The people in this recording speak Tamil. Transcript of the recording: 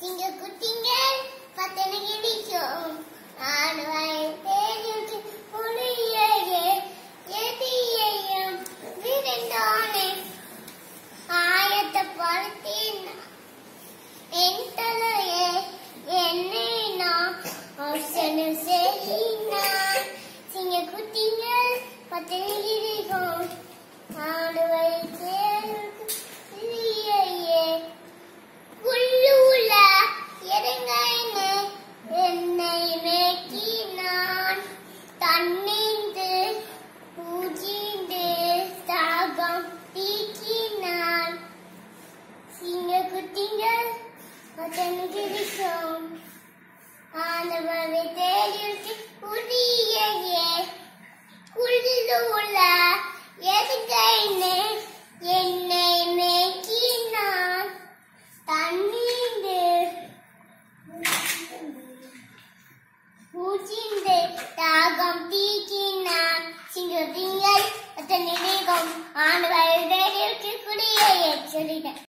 சிங்க குட்டிங்கள் பத்தனை கிடைக்கும் ஆடுவாய் தேடிட்டு புளியையே எதியையும் விருந்தானே. ஆயத்த படுத்தின் என் தலையே என்னை நான் செய்யினான் குட்டிக்கினான் சிங்க குட்டிங்கள் மத்தன் கிடைக்கும் ஆனவரை தேடி புதியே குளிர்ந்து உள்ள எதுக்கைனே என்னை மேக்கினான் தண்ணீர் பூச்சிந்த